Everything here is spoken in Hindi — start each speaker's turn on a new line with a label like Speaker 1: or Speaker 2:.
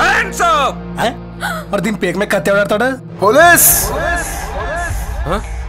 Speaker 1: हैंड्स
Speaker 2: अप और दिन पेक में कत्ते उड़ा तोड़ा
Speaker 3: पुलिस, पुलिस।